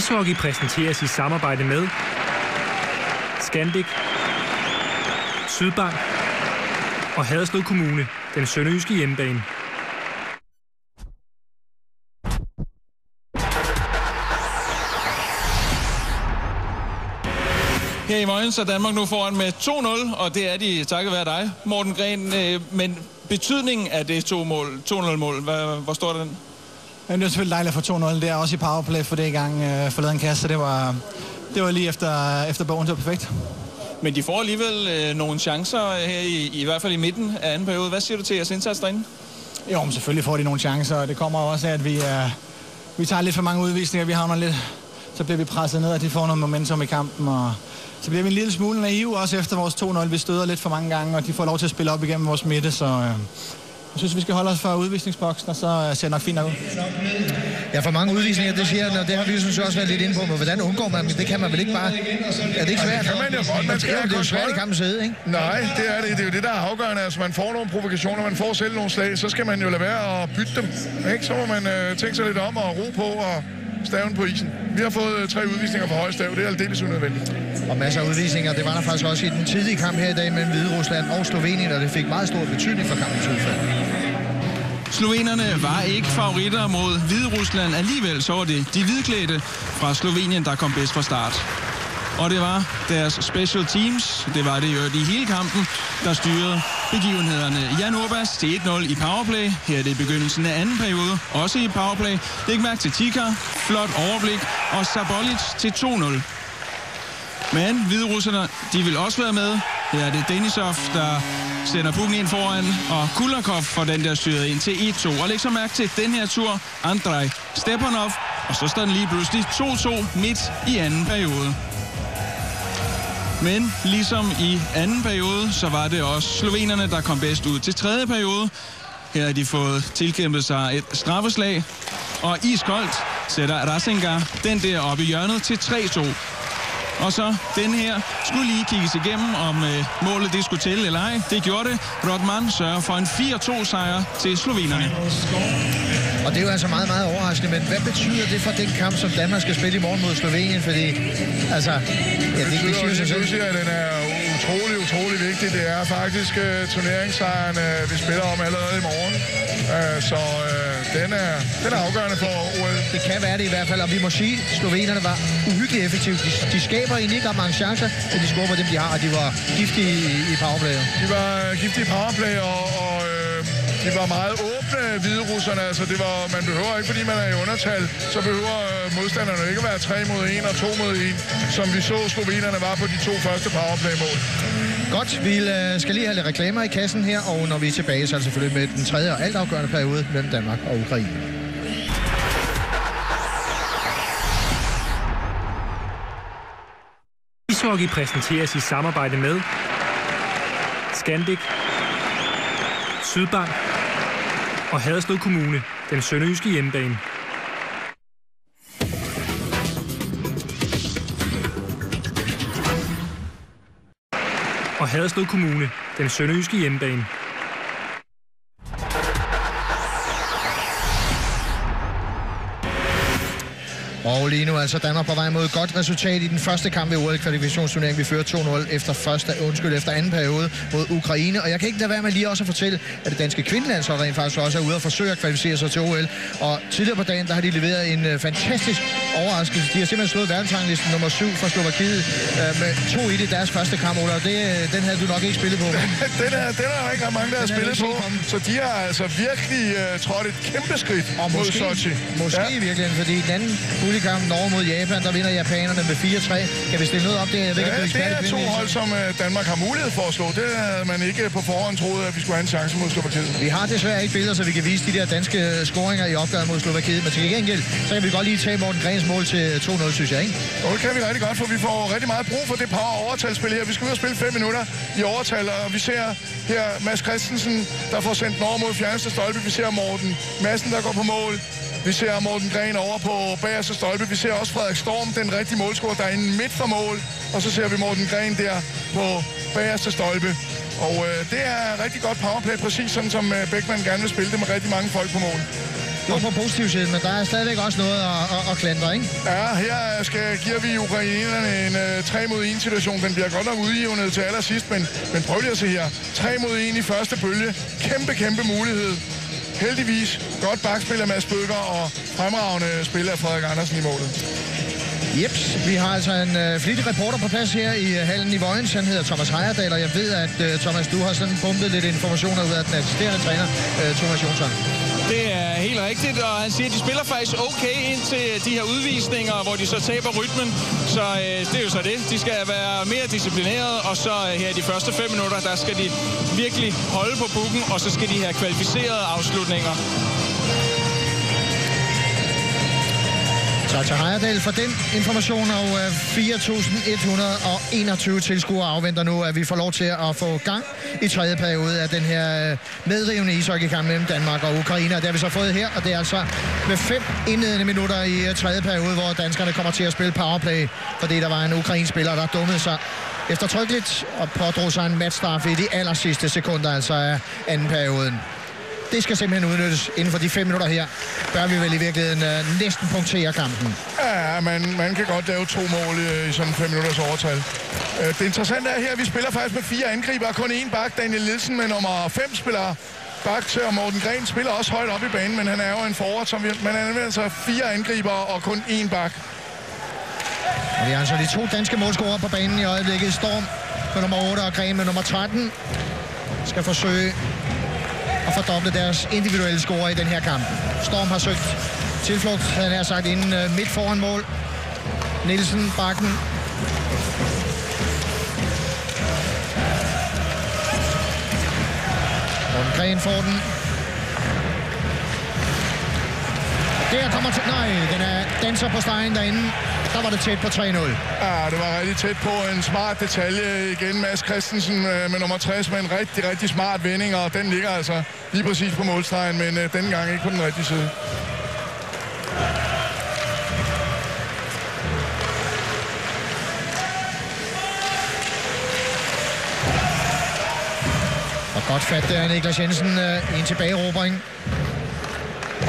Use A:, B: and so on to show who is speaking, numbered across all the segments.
A: Ishockey præsenteres i samarbejde med Scandic, Sydbank og Haderslev Kommune, den sønderjyske hjemmebane.
B: Her i morgen er Danmark nu foran med 2-0, og det er de takket være dig, Morten Gren. Øh, men betydningen af det 2-0-mål, hvor står den?
C: Men det er selvfølgelig dejligt at få 2-0. Det er også i powerplay for det i gang øh, forleden kasse, det var, det var lige efter, efter bogen, det var perfekt.
B: Men de får alligevel øh, nogle chancer her, i, i hvert fald i midten af anden periode. Hvad siger du til jeres indsats derinde?
C: Jo, men selvfølgelig får de nogle chancer, og det kommer også af, at vi, øh, vi tager lidt for mange udvisninger. Vi havner lidt, så bliver vi presset ned, og de får noget momentum i kampen, og så bliver vi en lille smule naive også efter vores 2-0. Vi støder lidt for mange gange, og de får lov til at spille op igennem vores midte, så... Øh, jeg synes, vi skal holde os for udvisningsboksen, og så ser det nok fint ud.
D: Ja, for mange udvisninger, det siger og det har vi synes også været lidt inde på, men hvordan undgår man det? kan man vel ikke bare... Er det ikke svært?
E: Det kan man jo godt. Man skal
D: det er jo svært i kampen sidde, ikke?
E: Nej, det er det. Det er jo det, der er afgørende. Altså, man får nogle provokationer, man får selv nogle slag, så skal man jo lade være at bytte dem. Ikke? Så må man øh, tænke sig lidt om og ro på og staven på isen. Vi har fået øh, tre udvisninger for høj stav. Det er aldeles unødvendigt.
D: Og masser af udvisninger. Det var der faktisk også i den tidlige kamp her i dag mellem Hvide Rusland og Slovenien, og det fik meget stor betydning for kampens udfald.
B: Slovenerne var ikke favoritter mod Hvide Rusland. Alligevel så var det de hvidklædte fra Slovenien, der kom bedst fra start. Og det var deres special teams, det var det jo i hele kampen, der styrede begivenhederne. Jan Urbas til 1-0 i powerplay. Her er det begyndelsen af anden periode, også i powerplay. Læg mærke til Tika, flot overblik, og Sabolic til 2-0. Men hviderusserne, de vil også være med. Her er det Denisov, der sender pukken ind foran, og Kulakov får den der styret ind til 1-2. Og læg så mærke til den her tur, Andrej Stepanov, og så står den lige pludselig 2-2 midt i anden periode. Men ligesom i anden periode, så var det også slovenerne, der kom bedst ud til tredje periode. Her har de fået tilkæmpet sig et straffeslag, og iskoldt sætter Rasenga den der oppe i hjørnet til 3-2. Og så den her skulle lige kigges igennem, om øh, målet det skulle tælle eller ej. Det gjorde det. Rodman sørger for en 4-2 sejr til slovenerne.
D: Og det er jo altså meget, meget overraskende, men hvad betyder det for den kamp, som Danmark skal spille i morgen mod Slovenien? Fordi, altså, ja, det, det
E: siger sig selv. Siger, at den er utrolig, utrolig vigtig. Det er faktisk uh, turneringssejren, uh, vi spiller om allerede i morgen. Uh, så uh, den, er, den er afgørende for OL.
D: Det kan være det i hvert fald, og vi må sige, at slovenerne var uhyggeligt effektive. De, de skaber egentlig ikke mange chancer, men de skubber dem, de har, og de var giftige i, i powerplay.
E: De var giftige i powerplay, og, og de var meget åbne, hvide russerne. Altså, det var, man behøver ikke, fordi man er i undertal, så behøver øh, modstanderne ikke at være 3 mod 1 og 2 mod 1, som vi så slovenerne var på de to første powerplay-mål.
D: Godt, vi øh, skal lige have lidt reklamer i kassen her, og når vi er tilbage, så er det selvfølgelig med den tredje og altafgørende periode mellem Danmark og Ukraine.
A: Ishockey præsenteres i samarbejde med Scandic, Sydbank og Haderslev Kommune, den sønderjyske hjemmebane. Og Haderslev Kommune, den sønderjyske hjemmebane.
D: Og lige nu altså Danmark på vej mod et godt resultat i den første kamp i OL-kvalifikationsturneringen. Vi fører 2-0 efter, første, undskyld, efter anden periode mod Ukraine. Og jeg kan ikke lade være med lige også at fortælle, at det danske kvindelandshold rent faktisk også er ude og forsøge at kvalificere sig til OL. Og tidligere på dagen, der har de leveret en øh, fantastisk overraskelse. De har simpelthen slået verdensranglisten nummer 7 fra Slovakiet uh, med 2-1 i deres første kamp, Ola. Det, uh, den havde du nok ikke spillet på.
E: den, er, den er der ikke mange, der har spillet på. Så de har altså virkelig uh, trådt et kæmpe skridt og mod måske, Sochi.
D: Måske ja. i virkeligheden, fordi den anden kamp Norge mod Japan, der vinder japanerne med 4-3. Kan vi stille noget op der? Jeg ved,
E: ja, det er to hold, som øh, Danmark har mulighed for at slå. Det havde man ikke på forhånd troet, at vi skulle have en chance mod Slovakiet.
D: Vi har desværre ikke billeder, så vi kan vise de der danske øh, scoringer i opgøret mod Slovakiet. Men til gengæld, så kan vi godt lige tage Morten Grens mål til øh, 2-0, synes jeg, ikke?
E: Og det kan vi rigtig godt, for vi får rigtig meget brug for det power overtalspil her. Vi skal ud og spille 5 minutter i overtal, og vi ser her Mads Christensen, der får sendt den over mod fjerneste stolpe. Vi ser Morten Madsen, der går på mål. Vi ser Morten Gren over på bagerste stolpe. Vi ser også Frederik Storm, den rigtige målscorer, der er inde midt for mål. Og så ser vi Morten Gren der på bagerste stolpe. Og øh, det er rigtig godt powerplay, præcis sådan som øh, Beckmann gerne vil spille det med rigtig mange folk på mål.
D: Var på positiv side, men der er stadigvæk også noget at, at, at klandre, ikke?
E: Ja, her skal, giver vi ukrainerne en uh, 3 mod 1 situation. Den bliver godt nok udgivet til allersidst, men, men prøv lige at se her. 3 mod 1 i første bølge. Kæmpe, kæmpe mulighed. Heldigvis godt bakspil af Mads Bøger og fremragende spil af Frederik Andersen i målet.
D: Jeps, vi har altså en øh, flittig reporter på plads her i øh, hallen i Vojens. Han hedder Thomas Heyerdahl, og jeg ved, at øh, Thomas, du har sådan pumpet lidt informationer ud af den assisterende træner, øh, Thomas Jonsson.
B: Det er helt rigtigt, og han siger, at de spiller faktisk okay ind til de her udvisninger, hvor de så taber rytmen. Så øh, det er jo så det. De skal være mere disciplineret, og så øh, her de første fem minutter, der skal de virkelig holde på bukken, og så skal de have kvalificerede afslutninger.
D: Tak til Heyerdahl for den information, og øh, 4.121 tilskuere afventer nu, at vi får lov til at få gang i tredje periode af den her øh, medrivende ishockeykamp mellem Danmark og Ukraine. Og det har vi så fået her, og det er altså med fem indledende minutter i øh, tredje periode, hvor danskerne kommer til at spille powerplay, fordi der var en ukrainsk spiller, der dummede sig eftertrykkeligt og pådrog sig en matchstraf i de aller sidste sekunder, altså af anden perioden det skal simpelthen udnyttes inden for de fem minutter her. Bør vi vel i virkeligheden uh, næsten punktere kampen.
E: Ja, man, man kan godt lave to mål i, i sådan fem minutters overtal. Uh, det interessante er her, at vi spiller faktisk med fire angriber. Kun én bak, Daniel Nielsen med nummer 5 spiller bak til, og Morten Gren spiller også højt op i banen, men han er jo en forward, som vi, man anvender sig fire angriber og kun én bak.
D: Og det er altså de to danske målscorer på banen i øjeblikket. Storm med nummer 8 og Gren med nummer 13 skal forsøge og fordoble deres individuelle score i den her kamp. Storm har søgt tilflugt, havde han sagt, inden øh, midt foran mål. Nielsen, Bakken. Morten Gren får den. Der kommer til... Nej, den er danser på stregen derinde. Der var det tæt på 3-0.
E: Ja, det var rigtig tæt på. En smart detalje igen. Mads Christensen med nummer 60 med en rigtig, rigtig smart vending, og den ligger altså lige præcis på målstregen, men uh, denne gang ikke på den rigtige side.
D: Og godt fat der, Niklas Jensen, i en tilbageråbring.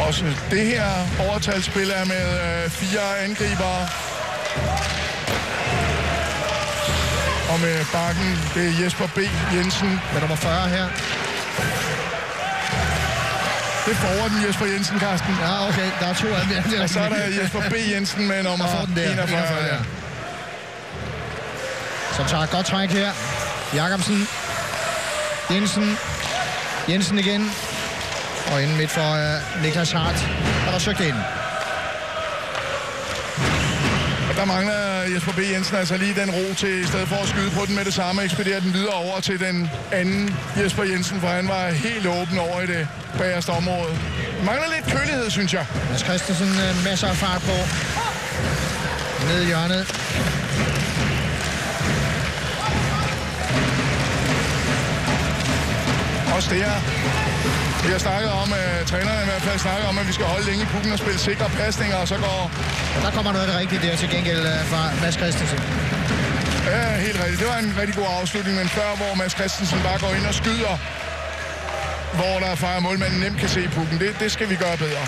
E: Også det her overtalsspil er med øh, fire angribere. Og med bakken, det er Jesper B. Jensen.
D: Med nummer 40 her.
E: Det får den Jesper Jensen, Karsten.
D: Ja, okay. Der er to af dem.
E: Og så er der Jesper B. Jensen med nummer
D: Der den der.
E: 41.
D: 41 ja. Som tager et godt træk her. Jakobsen. Jensen. Jensen igen. Og inden midt for uh, Niklas Hart, der var søgt ind.
E: Der mangler Jesper B. Jensen altså lige den ro til, i stedet for at skyde på den med det samme, ekspedere den videre over til den anden Jesper Jensen, for han var helt åben over i det bagerste område. Mangler lidt kølighed, synes jeg.
D: Mads Christensen uh, masser af fart på. Ned i hjørnet.
E: Også det her. Vi har snakket om, uh, trænerne i hvert fald snakket om, at vi skal holde længe i pukken og spille sikre pasninger, og så går...
D: Der kommer noget af det rigtige der til gengæld uh, fra Mads Christensen.
E: Ja, helt rigtigt. Det var en rigtig god afslutning, men før, hvor Mads Christensen bare går ind og skyder, hvor der fejrer målmanden nemt kan se pukken. Det, det skal vi gøre bedre.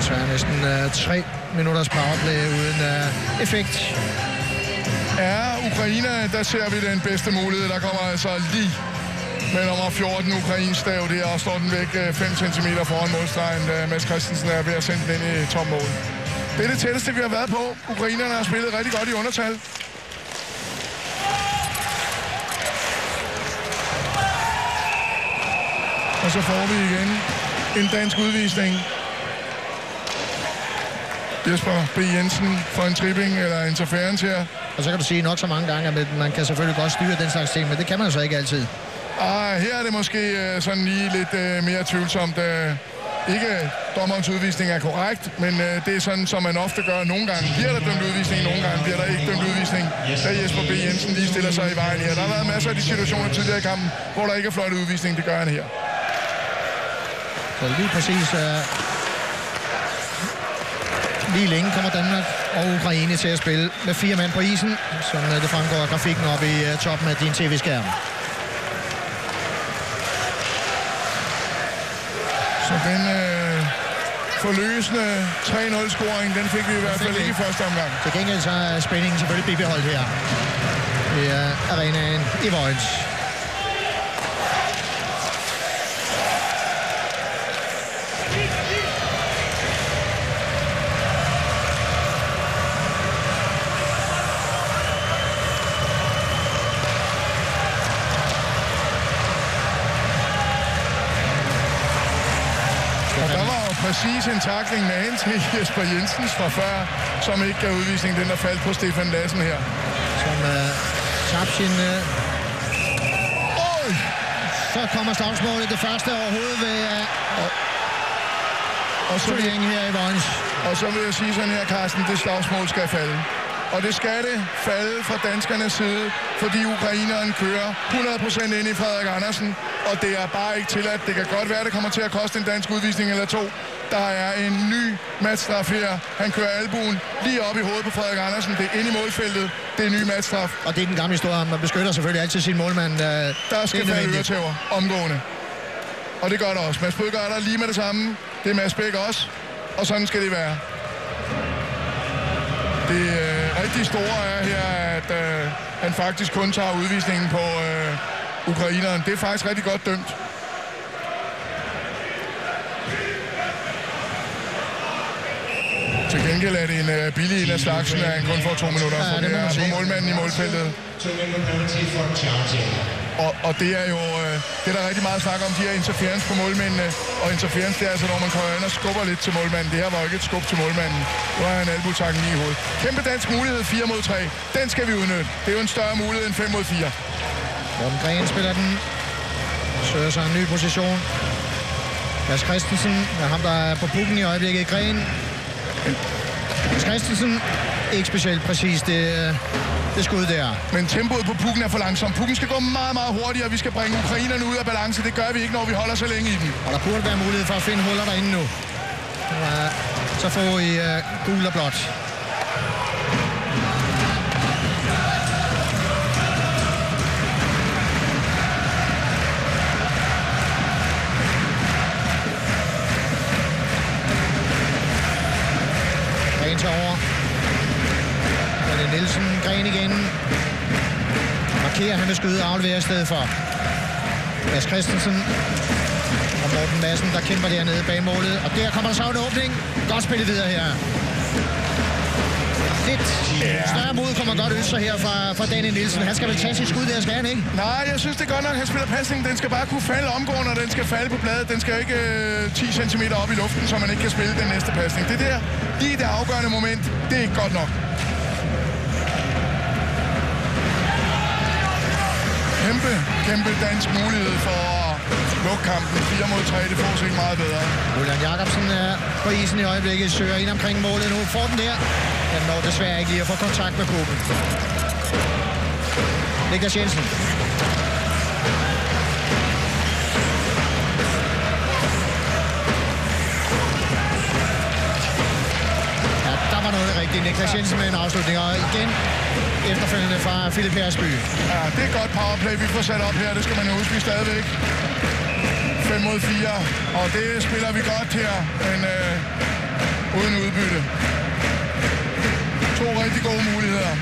D: Så er næsten uh, tre minutters powerplay uden uh, effekt.
E: Ja, Ukraine, der ser vi den bedste mulighed. Der kommer altså lige med nummer 14 ukrainsk stav der, og står den væk øh, 5 cm foran målstregen, da Mads Christensen er ved at sende den ind i tom mål. Det er det tætteste, vi har været på. Ukrainerne har spillet rigtig godt i undertal. Og så får vi igen en dansk udvisning. Jesper B. Jensen for en tripping eller interference her.
D: Og så kan du sige nok så mange gange, at man kan selvfølgelig godt styre den slags ting, men det kan man så ikke altid.
E: Ah, her er det måske uh, sådan lige lidt uh, mere tvivlsomt. Uh, ikke dommerens udvisning er korrekt, men det er sådan, som man ofte gør nogle gange. Bliver der dømt udvisning, nogle gange bliver der ikke dømt udvisning. Da Jesper B. Jensen lige stiller sig i vejen her. Der har været masser af de situationer tidligere i kampen, hvor der ikke er fløjt udvisning. Det gør han her.
D: Så lige præcis... Uh... Lige længe kommer Danmark og Ukraine til at spille med fire mand på isen, som øh, det fremgår af grafikken oppe i øh, toppen af din tv-skærm.
E: Så den øh, forløsende 3-0-scoring, den fik vi i hvert fald ikke i første omgang.
D: Til gengæld så er spændingen selvfølgelig bibeholdt her. i er arenaen i Vojens.
E: Præcis en takling med en til Jesper Jensens fra før, som ikke gav udvisning, den der faldt på Stefan Lassen her.
D: som uh, tabte sin... Uh,
E: Oj!
D: så kommer slagsmålet det første overhovedet ved uh,
E: Og så,
D: turneringen her i Vojens.
E: og så vil jeg sige sådan her, Carsten, det slagsmål skal falde. Og det skal det falde fra danskernes side, fordi ukraineren kører 100% ind i Frederik Andersen, og det er bare ikke tilladt. Det kan godt være, det kommer til at koste en dansk udvisning eller to. Der er en ny matchstraf her. Han kører albuen lige op i hovedet på Frederik Andersen. Det er ind i målfeltet. Det er ny matchstraf.
D: Og det er den gamle historie, man beskytter selvfølgelig altid sin målmand. Uh,
E: Der skal
D: er
E: falde øretæver omgående. Og det gør der også. Mads Bød gør der lige med det samme. Det er Mads Bæk også. Og sådan skal det være. Det øh, rigtig store er her, at øh, han faktisk kun tager udvisningen på øh, ukraineren. Det er faktisk rigtig godt dømt. Til gengæld er det en øh, billig en af slagsen, at han kun får to minutter.
D: Ja,
E: for
D: det
E: det
D: man
E: er på målmanden i målfeltet. Og, og det er jo øh, det er der rigtig meget snak om, de her interference på målmændene. Og interference, det er altså, når man kommer ind og skubber lidt til målmanden. Det her var jo ikke et skub til målmanden. Nu har han albutakken lige i hovedet. Kæmpe dansk mulighed, 4 mod 3. Den skal vi udnytte. Det er jo en større mulighed end 5 mod 4.
D: Morten Gren spiller den. Søger sig en ny position. Mads Christensen er ham, der er på pukken i øjeblikket. Gren. Mads Christensen. Ikke specielt præcis det, øh, det skud der.
E: Men tempoet på pukken er for langsomt. Pukken skal gå meget, meget hurtigere. Vi skal bringe ukrainerne ud af balance. Det gør vi ikke, når vi holder så længe i den.
D: Og der burde være mulighed for at finde huller derinde nu. Så øh, får I uh, gul og blåt. Markerer, han vil skyde og aflevere i stedet for. Mads Christensen og Morten Madsen, der kæmper dernede bag målet. Og der kommer der så en åbning. Godt spillet videre her. Lidt større mod kommer godt sig her fra, fra Daniel Nielsen. Han skal vel tage sit skud der, skal han ikke?
E: Nej, jeg synes det er godt nok, han spiller passning. Den skal bare kunne falde omgående, og den skal falde på bladet. Den skal ikke øh, 10 cm op i luften, så man ikke kan spille den næste pasning. Det der, lige det afgørende moment, det er ikke godt nok. Kæmpe, kæmpe dansk mulighed for at lukke kampen. 4 mod 3, det får sig ikke meget bedre.
D: Julian Jacobsen er på isen i øjeblikket. Søger ind omkring målet nu. Får den der. Den når desværre ikke lige at få kontakt med gruppen. Niklas Jensen. Ja, der var noget rigtigt. Niklas Jensen med en afslutning. Og igen efterfølgende fra Philip Hersby.
E: Ja, det er godt powerplay, vi får sat op her. Det skal man jo huske, vi stadigvæk 5 mod 4. Og det spiller vi godt her, men øh, uden udbytte. To rigtig gode muligheder.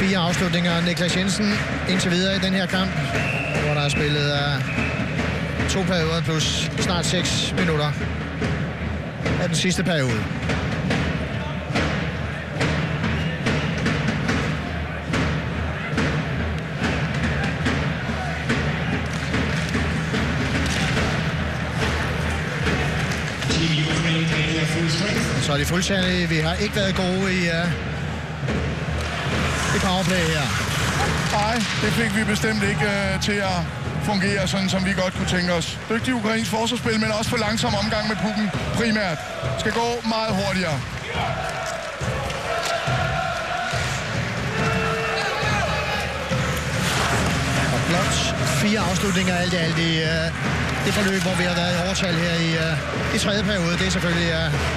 D: Fire afslutninger. Niklas Jensen indtil videre i den her kamp, hvor der er spillet uh, to perioder plus snart 6 minutter af den sidste periode. Så er de fuldstændig. Vi har ikke været gode i, uh, i powerplay her.
E: Nej, det fik vi bestemt ikke øh, til at fungere sådan, som vi godt kunne tænke os. Dygtig ukrainsk forsvarsspil, men også for langsom omgang med pukken primært. Skal gå meget hurtigere.
D: Og blot fire afslutninger alt i alt i uh, det forløb, hvor vi har været i overtal her i, uh, i tredje periode. Det er selvfølgelig uh,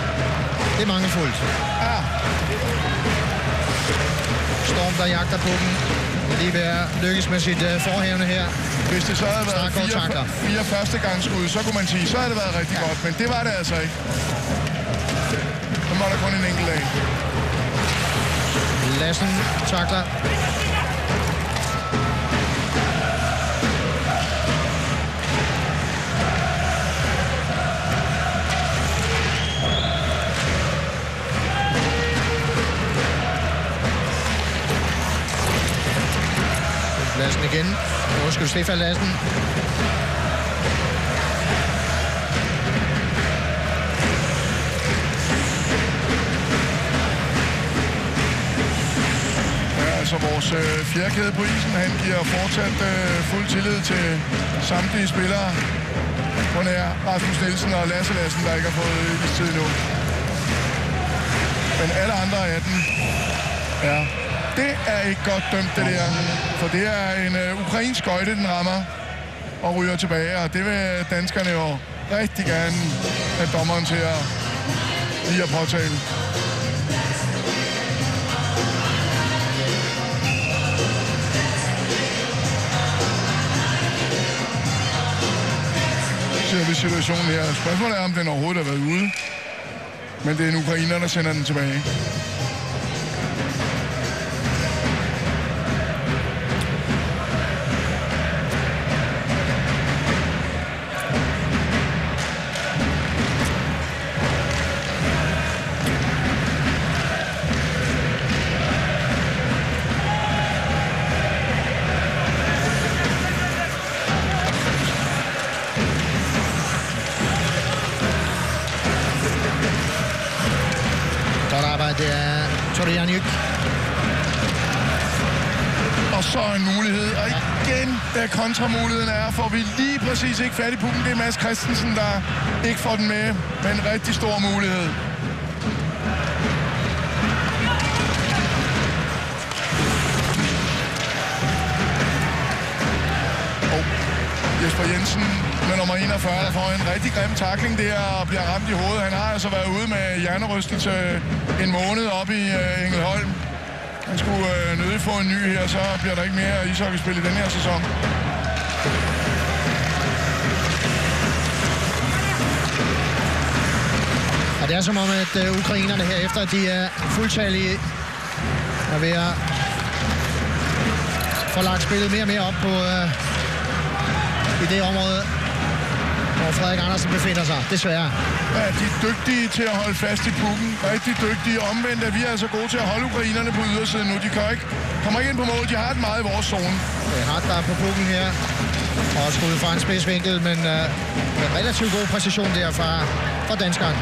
D: det er mangelfuldt.
E: Ja.
D: Storm, der jagter på den. Lige ved at lykkes med sit uh, forhævne her.
E: Hvis det så havde været
D: går takler.
E: fire, fire førstegangsskud, så kunne man sige, så havde det været rigtig godt. Men det var det altså ikke. Så var der kun en enkelt af.
D: Lassen takler. Igen. Undskyld, Stefan Lassen.
E: Ja, altså vores øh, fjerkæde på isen, han giver fortsat øh, fuld tillid til samtlige spillere. På nær Rasmus Nielsen og Lasse Lassen, der ikke har fået tid nu. Men alle andre af dem, ja, det er ikke godt dømt, det der. For det er en øh, ukrainsk skøjte, den rammer og ryger tilbage. Og det vil danskerne jo rigtig gerne have dommeren til at lige at påtale. ser vi situationen her. Spørgsmålet er, om den overhovedet har været ude. Men det er en ukrainer, der sender den tilbage.
D: Det er Torianiuk.
E: Og så en mulighed. Og igen, da kontramuligheden er, får vi lige præcis ikke fat i pukken. Det er Mads Christensen, der ikke får den med. Men en rigtig stor mulighed. Jesper Jensen med nummer 41, der får en rigtig grim takling der og bliver ramt i hovedet. Han har altså været ude med hjernerystelse en måned op i øh, Engelholm. Han skulle øh, nødig få en ny her, så bliver der ikke mere ishockeyspil i den her sæson.
D: Og det er som om, at øh, ukrainerne her, efter at de er fuldtallige, er ved at få lagt spillet mere og mere op på øh, i det område, hvor Frederik Andersen befinder sig, desværre.
E: Ja, de er dygtige til at holde fast i pukken. Rigtig dygtige. Omvendt er vi altså gode til at holde ukrainerne på ydersiden nu. De kan ikke, kommer ikke ind på mål. De har det meget i vores zone.
D: Det er hardt, der er på pukken her. Og skud fra en spidsvinkel, men øh, med relativt god præcision der fra, fra danskeren.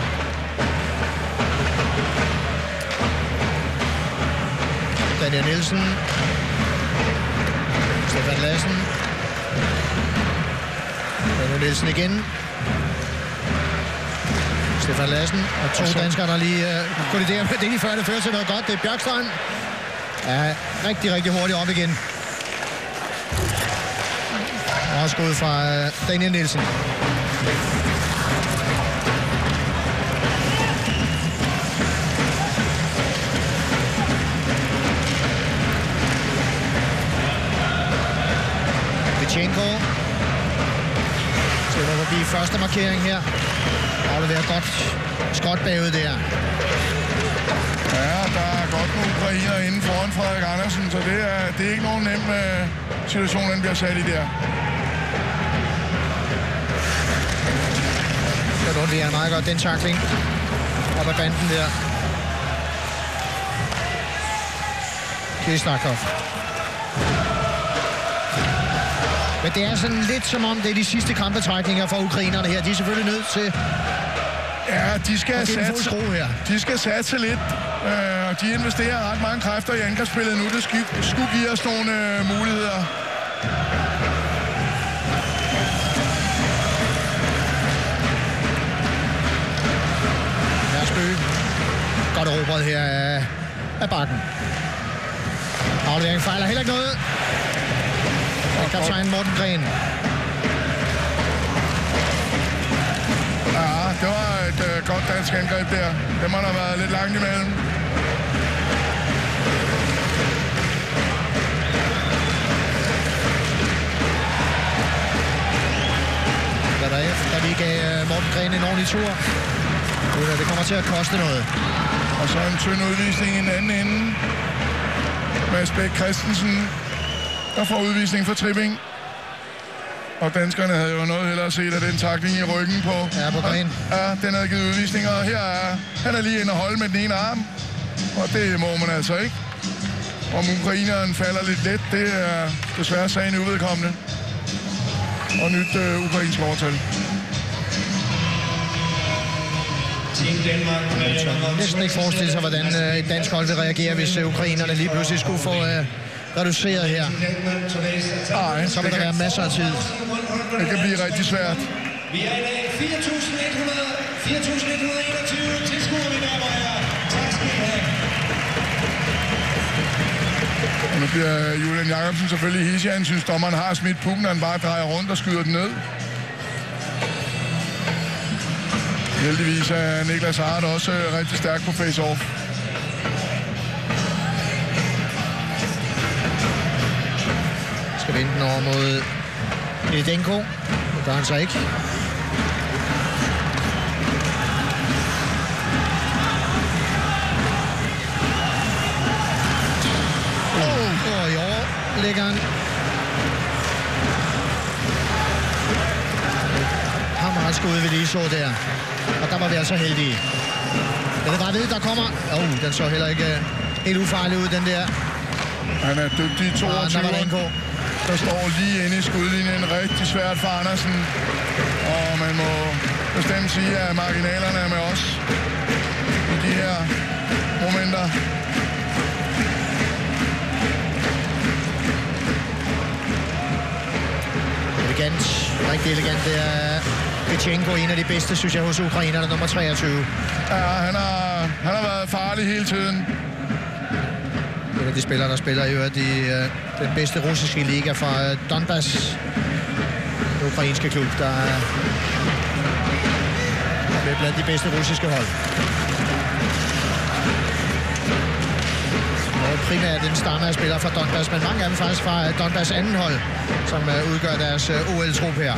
D: Daniel Nielsen. Stefan Lassen. Daniel Nielsen igen. Stefan Lassen og to
E: Og så-
D: danskere, der lige øh, kolliderer med det lige før, det fører til noget godt. Det er Bjørkstrand. Er rigtig, rigtig hurtigt op igen. Og skud fra øh, Daniel Nielsen. Vichenko. Forbi første markering her. Afleverer godt skot bagud der.
E: Ja, der er godt nogle ukrainer inden foran Frederik Andersen, så det er, det er ikke nogen nem uh, situation, den bliver sat i der.
D: Undviger han meget godt den takling. Op ad banden der. Kistakov. Men det er sådan lidt som om, det er de sidste krampetrækninger for ukrainerne her. De er selvfølgelig nødt til
E: Ja, de skal satse,
D: her.
E: de skal satse lidt, øh, og de investerer ret mange kræfter i angrebsspillet nu. Det skulle, skulle give os nogle øh, muligheder.
D: Værsbø. Godt erobret her af, af bakken. Aflevering fejler heller ikke noget kaptajn Morten Gren.
E: Ja, det var et øh, godt dansk angreb der. Det må have været lidt langt imellem.
D: Hvad der er, der lige gav øh, Morten Gren en ordentlig tur. Det kommer til at koste noget.
E: Og så en tynd udvisning i den anden ende. Mads Bæk Christensen der får udvisning for tripping. Og danskerne havde jo noget hellere set af den takling i ryggen på.
D: Ja, på Gren.
E: Ja, den havde givet udvisninger, og her er han er lige inde og holde med den ene arm. Og det må man altså ikke. Om ukraineren falder lidt let, det er desværre sagen uvedkommende. Og nyt øh, ukrainsk overtal.
D: næsten ikke forestille sig, hvordan øh, et dansk hold vil reagere, hvis øh, ukrainerne lige pludselig skulle få øh, reduceret her.
E: Nej,
D: Så vil
E: det
D: der være masser af tid.
E: det kan blive rigtig svært.
F: Vi er i dag 4.100, 4.121 tilskuere, mine damer og herrer. Tak skal I have.
E: Og nu bliver Julian Jacobsen selvfølgelig hissig. Han synes, dommeren har smidt pukken, han bare drejer rundt og skyder den ned. Heldigvis er Niklas Hart også rigtig stærk på face-off.
D: Den over mod Edenko. Det gør han så ikke. Oh, og i år ligger han. Hammerens skud vi lige så der. Og der var vi altså heldige. Den er bare ved, der kommer. Oh, den så heller ikke øh, helt ufarlig ud, den der.
E: Han er dygtig i
D: Og der
E: 22.
D: der
E: står lige inde i skudlinjen. Rigtig svært for Andersen. Og man må bestemt sige, at marginalerne er med os i de her momenter.
D: Elegant. Rigtig elegant. Det er Petchenko, en af de bedste, synes jeg, hos ukrainerne, nummer 23.
E: Ja, han har, han har været farlig hele tiden.
D: En af de spillere, der spiller i øvrigt i øh, den bedste russiske liga fra øh, Donbass. Den ukrainske klub, der øh, er med blandt de bedste russiske hold. Og primært en stamme af spillere fra Donbass, men mange af dem faktisk fra øh, Donbass anden hold, som øh, udgør deres OL-trup her.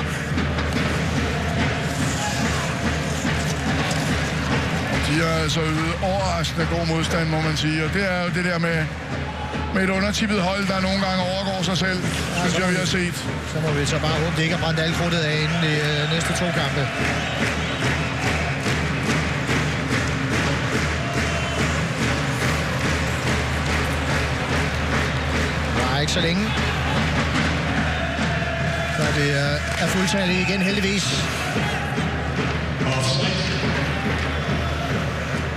E: De er altså ydet overraskende god modstand, må man sige. Og det er jo det der med, med et undertippet hold, der nogle gange overgår sig selv. Det synes jeg, vi har set.
D: Så må vi så bare håbe, det ikke har brændt alt krudtet af inden de øh, næste to kampe. Nej, ikke så længe. Så er det øh, er fuldtallige igen, heldigvis.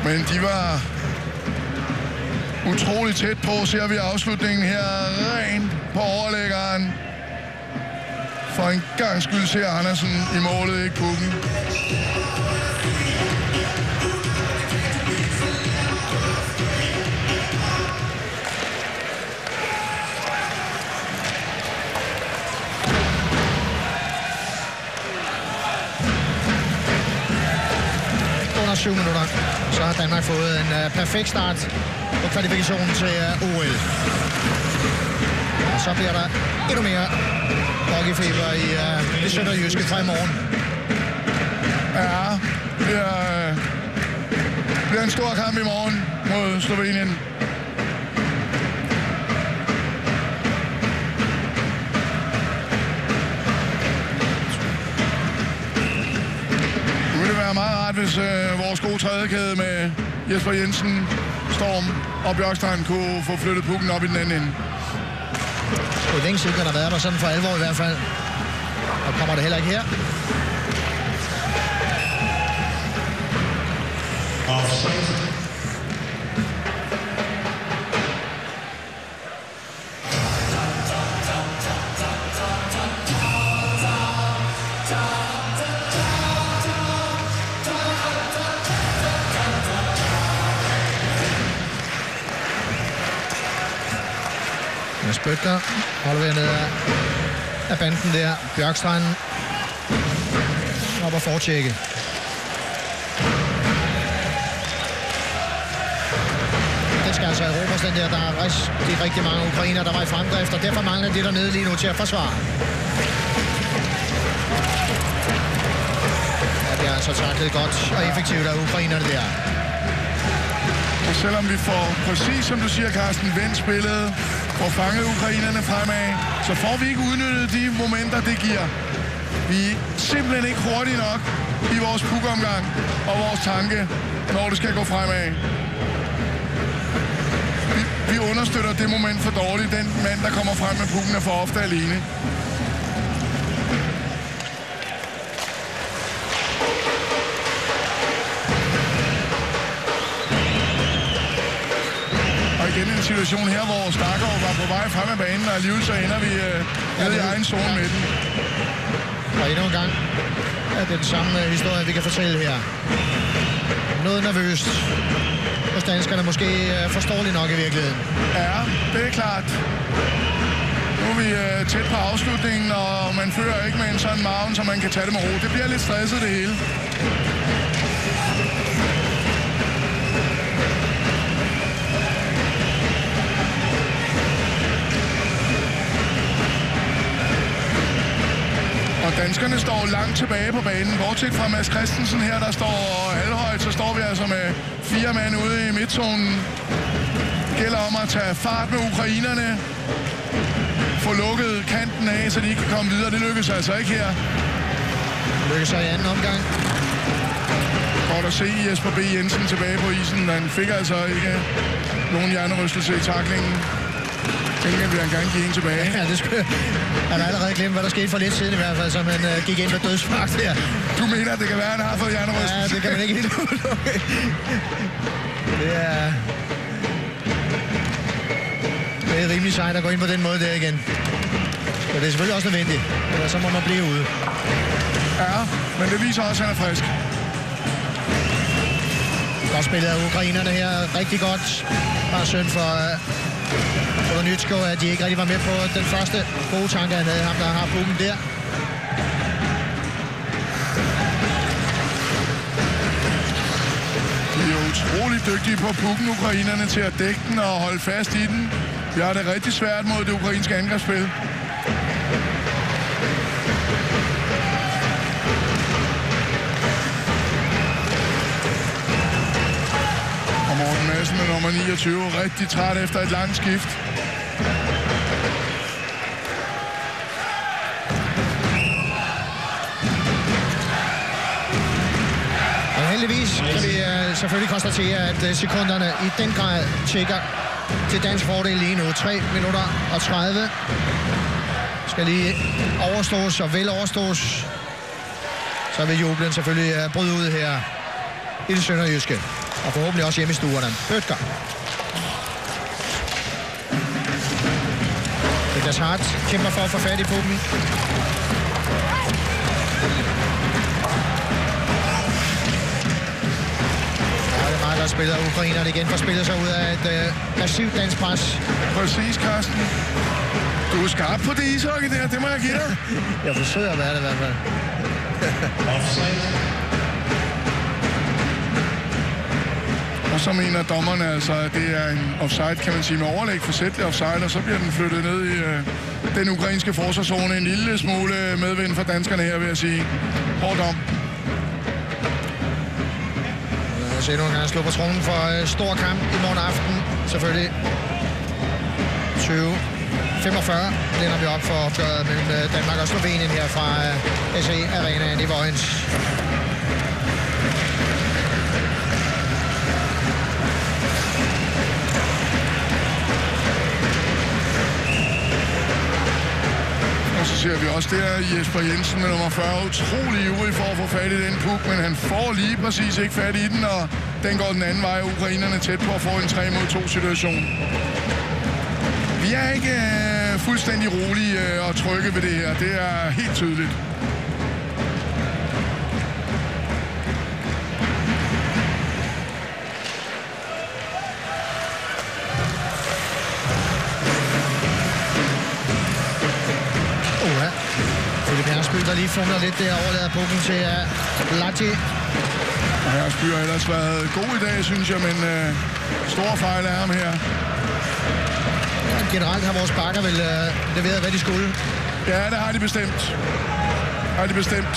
E: Men de var utrolig tæt på, ser vi afslutningen her. Rent på overlæggeren. For en gang skyld ser Andersen i målet, ikke pukken.
D: Under syv minutter, så har Danmark fået en uh, perfekt start på kvalifikationen til uh, OL. Og så bliver der endnu mere hockeyfeber i uh, det sønderjyske fra i morgen.
E: Ja, det bliver, øh, det bliver en stor kamp i morgen mod Slovenien. Det ville være meget rart, hvis øh, vores gode tredjekæde med Jesper Jensen, Storm og Bjørkstrand kunne få flyttet pukken op i den anden ende.
D: Det er længe siden, den har været der sådan for alvor i hvert fald. Og kommer det heller ikke her. Mads Bøtger holder ned af, af banden der. Bjørkstrand op og fortjekke. Den skal altså erobres, den der. Der er rigtig, rigtig mange ukrainer, der var i fremdrift, og derfor mangler de dernede lige nu til at forsvare. så altså taklet godt og effektivt af ukrainerne der.
E: Og selvom vi får, præcis som du siger, Carsten, vendt spillet, får fanget ukrainerne fremad, så får vi ikke udnyttet de momenter, det giver. Vi er simpelthen ikke hurtige nok i vores pukomgang og vores tanke, når det skal gå fremad. Vi, vi understøtter det moment for dårligt. Den mand, der kommer frem med pukken, er for ofte alene. Situation her, hvor Stakov var på vej frem af banen, og alligevel så ender vi øh, nede i egen zone med den.
D: Og endnu en gang er det den samme øh, historie, vi kan fortælle her. Noget nervøst hos danskerne, måske øh, forståeligt nok i virkeligheden.
E: Ja, det er klart. Nu er vi øh, tæt på afslutningen, og man fører ikke med en sådan maven, så man kan tage det med ro. Det bliver lidt stresset det hele. Danskerne står langt tilbage på banen. Bortset fra Mads Christensen her, der står halvhøjt, så står vi altså med fire mand ude i midtzonen. Det gælder om at tage fart med ukrainerne. Få lukket kanten af, så de ikke kan komme videre. Det lykkes altså ikke her.
D: Lykkes sig i anden omgang.
E: Godt at se Jesper B. Jensen tilbage på isen. Han fik altså ikke nogen hjernerystelse i taklingen. Gengæld vil han gerne give en tilbage.
D: Ja, det skulle... Han har allerede glemt, hvad der skete for lidt siden i hvert fald, så man uh, gik ind med dødsmagt der.
E: Du mener, at det kan være, at han har fået hjernerystelse?
D: Ja, det kan man ikke helt udelukke. Det er... Det er rimelig sejt at gå ind på den måde der igen. Men det er selvfølgelig også nødvendigt, ellers så må man blive ude.
E: Ja, men det viser også, at han er frisk.
D: Godt spillet af ukrainerne her. Rigtig godt. Bare synd for uh, Polonitsko, at de ikke rigtig var med på den første gode tanke, han havde. Ham, der har bukken der.
E: De er utrolig dygtige på pukken, ukrainerne, til at dække den og holde fast i den. Vi har det rigtig svært mod det ukrainske angrebsspil. Morten Madsen med nummer 29, rigtig træt efter et langt skift.
D: Og heldigvis kan vi øh, selvfølgelig konstatere, at øh, sekunderne i den grad tjekker til dansk fordel lige nu. 3 minutter og 30 skal lige overstås og vel overstås. Så vil jublen selvfølgelig øh, bryde ud her i det sønderjyske. Og forhåbentlig også hjemme i stuerne. Bøtger. Niklas Hart kæmper for at få fat i pukken. Er meget godt spillet af ukrainerne igen for at spille sig ud af et øh, massivt dansk pres.
E: Præcis, Carsten. Du er skarp på det ishockey der, det må jeg give dig.
D: Jeg forsøger at være det i hvert fald.
E: Og så mener dommerne altså, at det er en offside, kan man sige, med overlæg forsætlig offside, og så bliver den flyttet ned i øh, den ukrainske forsvarszone. En lille smule medvind for danskerne her, vil jeg sige. Hård dom.
D: Øh, lad os se nogle gange slå på tronen for øh, stor kamp i morgen aften. Selvfølgelig 20 45 lænder vi op for opgøret mellem øh, Danmark og Slovenien her fra øh, SE Arena i Vojens.
E: Ser vi også der Jesper Jensen med nummer 40, utrolig ivrig for at få fat i den puk, men han får lige præcis ikke fat i den, og den går den anden vej. Ukrainerne tæt på at få en 3 mod 2 situation. Vi er ikke øh, fuldstændig rolige øh, og trygge ved det her. Det er helt tydeligt.
D: tuner lidt der, overlader pukken til uh, Lati.
E: Og her Spyr ellers været god i dag, synes jeg, men øh, stor fejl af ham her.
D: Ja, Generelt har vores bakker vel øh, leveret, hvad de skulle.
E: Ja, det har de bestemt. Har de bestemt.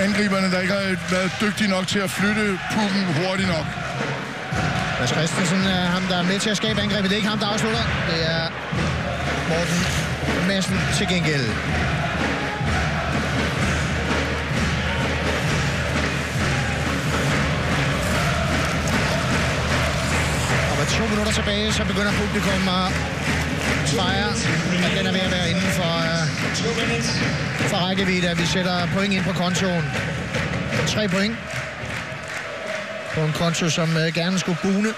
E: angriberne, der ikke har været dygtige nok til at flytte pukken hurtigt nok.
D: Mads Christensen er ham, der er med til at skabe angrebet. Det er ikke ham, der afslutter. Det er Morten Madsen til gengæld. Og med to minutter tilbage, så begynder publikum at fejre, at den er ved at være inden for, uh, for rækkevidde, at vi sætter point ind på kontoen. Tre point på en konto, som øh, gerne skulle bune,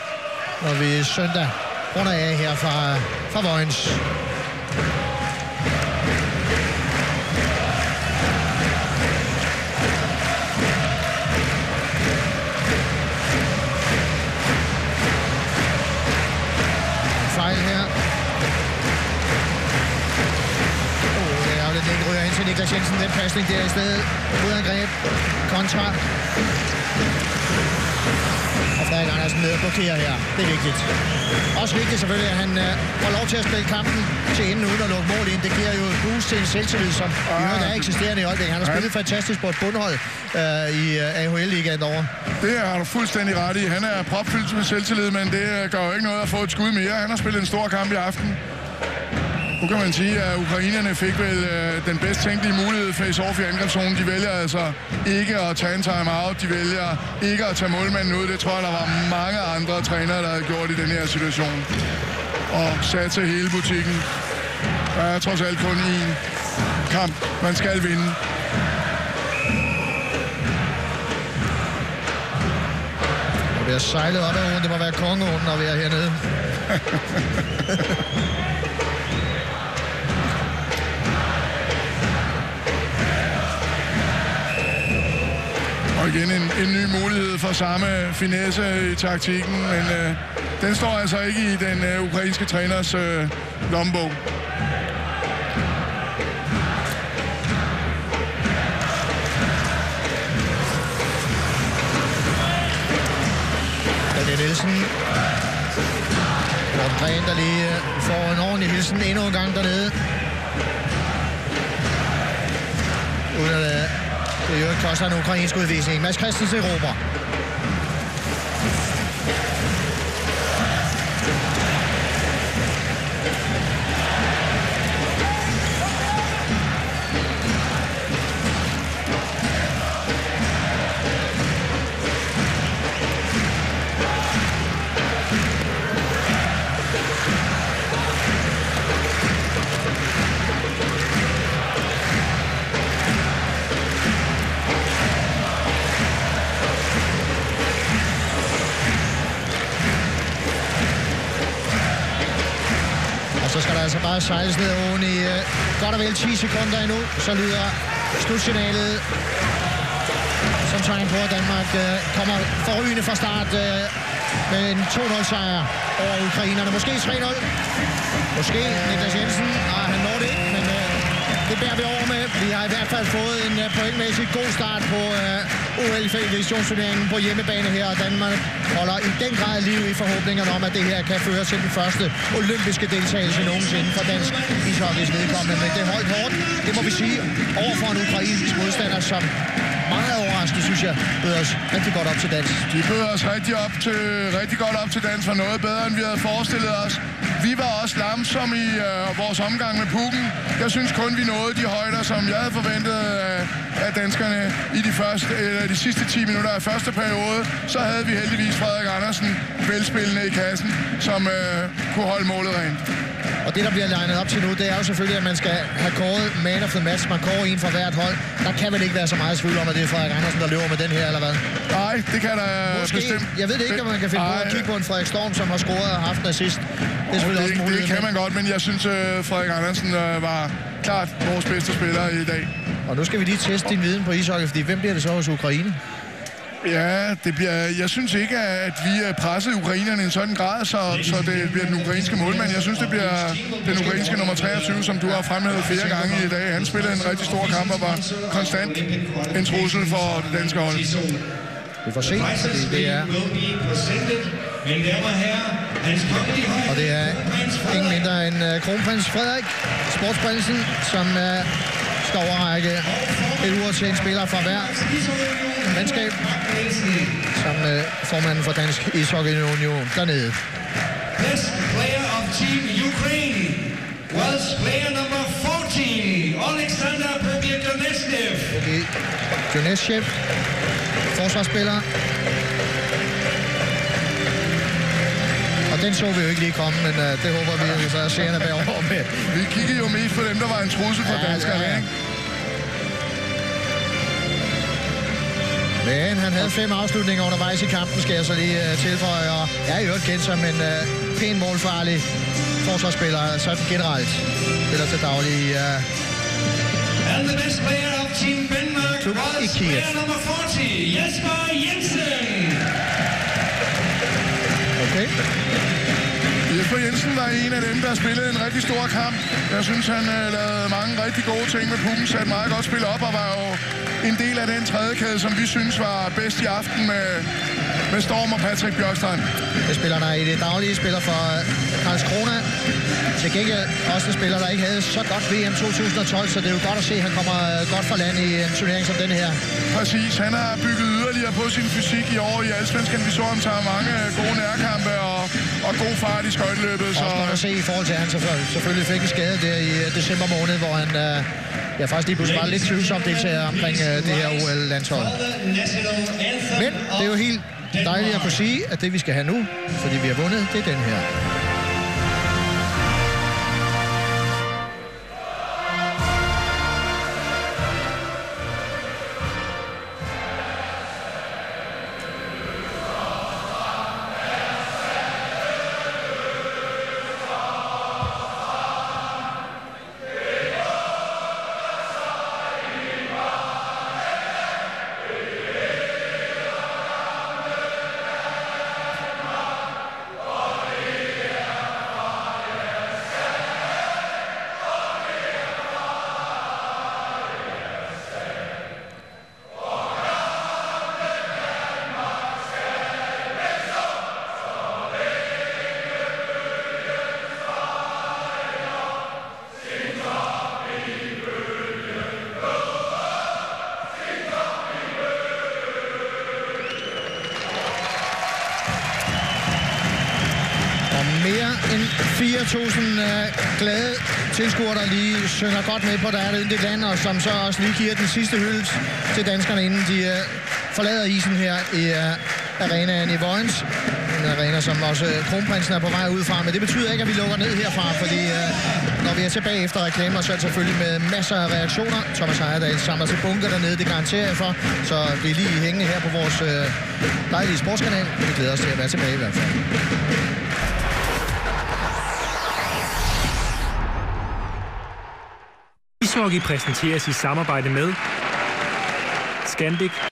D: når vi søndag runder af her fra, fra Vojens. Fejl her. Oh, det er ærgerligt, den ikke ryger ind til Niklas Jensen. Den pasning der i stedet. Udangreb. Kontra. Og Frederik Andersen med at blokere her. Det er vigtigt. Også vigtigt selvfølgelig, at han øh, får lov til at spille kampen til enden uden at lukke mål ind. Det giver jo et boost til en selvtillid, som i øvrigt er eksisterende i øjeblikket. Han har spillet fantastisk på et bundhold øh, i øh, AHL-ligaen derovre.
E: Det har du fuldstændig ret i. Han er propfyldt med selvtillid, men det øh, gør jo ikke noget at få et skud mere. Han har spillet en stor kamp i aften. Nu kan man sige, at ukrainerne fik vel øh, den bedst tænkelige mulighed face-off i angrebszonen. De vælger altså ikke at tage en time-out. De vælger ikke at tage målmanden ud. Det tror jeg, der var mange andre trænere, der havde gjort i den her situation. Og satse hele butikken. Der er trods alt kun én kamp, man skal vinde.
D: Vi har sejlet op ad åen. Det må være kongeåen, når vi er hernede.
E: Og igen en, en ny mulighed for samme finesse i taktikken, men øh, den står altså ikke i den øh, ukrainske træners øh, lommebog.
D: Daniel Nielsen. Morten Gren, der lige øh, får en ordentlig hilsen endnu en gang dernede. Uden at øh, øh, det i øvrigt også en ukrainsk udvisning. Mads Christensen råber. Så skal ned oven i øh, godt og vel 10 sekunder endnu. Så lyder slutsignalet som tegn på, at Danmark øh, kommer forrygende fra start øh, med en 2-0 sejr over ukrainerne. Måske 3-0. Måske Niklas Jensen. Nej, han når det ikke, men øh, det bærer vi over. Vi har i hvert fald fået en øh, pointmæssig god start på øh, OL i på hjemmebane her, og Danmark holder i den grad liv i forhåbningerne om, at det her kan føre til den første olympiske deltagelse nogensinde for dansk ishockeys vedkommende. Men det er holdt hårdt, det må vi sige, over for en ukrainsk modstander, som meget overraskende, synes jeg, bød os rigtig godt op til dans.
E: De bød os rigtig, op til, rigtig godt op til dans for noget bedre, end vi havde forestillet os. Vi var også langsomme i øh, vores omgang med pukken. Jeg synes kun, vi nåede de højder, som jeg havde forventet øh, af danskerne i de, første, eller de sidste 10 minutter af første periode. Så havde vi heldigvis Frederik Andersen velspillende i kassen, som øh, kunne holde målet rent.
D: Og det, der bliver legnet op til nu, det er jo selvfølgelig, at man skal have kåret man of the match. Man kårer en fra hvert hold. Der kan vel ikke være så meget tvivl om, at det er Frederik Andersen, der løber med den her, eller hvad?
E: Nej, det kan der
D: Måske.
E: bestemt.
D: Jeg ved det ikke, om man kan finde på
E: Ej,
D: at kigge på en Frederik Storm, som har scoret og haft en assist. Det er
E: Det,
D: også
E: det
D: mulighed.
E: kan man godt, men jeg synes, at Frederik Andersen øh, var klart vores bedste spiller i dag.
D: Og nu skal vi lige teste din viden på ishockey, fordi hvem bliver det så hos Ukraine?
E: Ja, det bliver, jeg synes ikke, at vi er presset ukrainerne i en sådan grad, så, så det bliver den ukrainske målmand. Jeg synes, det bliver den ukrainske nummer 23, som du har fremhævet flere gange i dag. Han spillede en rigtig stor kamp og var konstant en trussel for det danske hold.
D: Vi får se, fordi det er,
F: og
D: det er ingen mindre end uh, kronprins Frederik, sportsprinsen, som uh, skal overrække et en spiller fra hver mandskab, som øh, formanden for Dansk Ishockey Union dernede.
F: Best player of Team Ukraine was player number 14, Alexander Pogledonestev.
D: Okay. Joneshev, forsvarsspiller. Den så vi jo ikke lige komme, men uh, det håber vi, at så er seerne bagover med.
E: Vi kiggede jo mest på dem, der var en trussel for
D: Ja,
E: danskerne,
D: ja, ja.
E: ikke?
D: Men han havde fem afslutninger undervejs i kampen, skal jeg så lige uh, tilføje. Og er i øvrigt kendt som en uh, pæn målfarlig forsvarsspiller, sådan generelt. Spiller til daglig i uh,
F: And the best player of Team Denmark
D: Klub i
F: was
D: Kiev.
F: player number 40, Jesper Jensen.
D: Okay.
E: Jesper Jensen var en af dem, der spillede en rigtig stor kamp. Jeg synes, han øh, lavede mange rigtig gode ting med pukken, satte meget godt spil op og var jo en del af den tredje kæde, som vi synes var bedst i aften med, med Storm og Patrick Bjørkstrand.
D: Det spiller der i det daglige, spiller for Karlskrona. Til gengæld også en spiller, der ikke havde så godt VM 2012, så det er jo godt at se, at han kommer øh, godt fra land i en turnering som den her.
E: Præcis, han har bygget yderligere på sin fysik i år i Allsvenskan. Vi så ham tage mange gode nærkampe og, og god fart i skøjteløbet. Så
D: Også godt at se i forhold til, at han selvfølgelig- selvfølgelig fik en skade der i øh, december måned, hvor han øh, ja, faktisk lige pludselig var lidt tvivlsom deltager omkring øh, det her OL-landshold. Men det er jo helt dejligt at kunne sige, at det vi skal have nu, fordi vi har vundet, det er den her. Glade tilskuere, der lige synger godt med på der er deres yndigt land, og som så også lige giver den sidste hyldest til danskerne, inden de øh, forlader isen her i øh, arenaen i Vojens. En arena, som også øh, kronprinsen er på vej ud fra. Men det betyder ikke, at vi lukker ned herfra, fordi øh, når vi er tilbage efter reklamer, så er det selvfølgelig med masser af reaktioner. Thomas Heyerdahl samler til bunker dernede, det garanterer jeg for. Så vi er lige hængende her på vores øh, dejlige sportskanal. Vi glæder os til at være tilbage i hvert fald.
A: Ishockey præsenteres i samarbejde med Scandic.